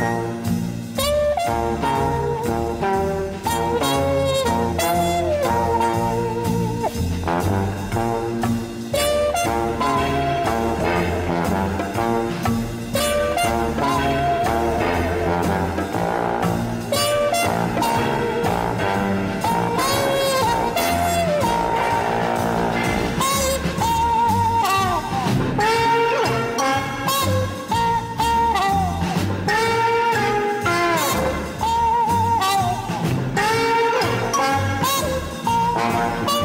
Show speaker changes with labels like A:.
A: Bye. Thank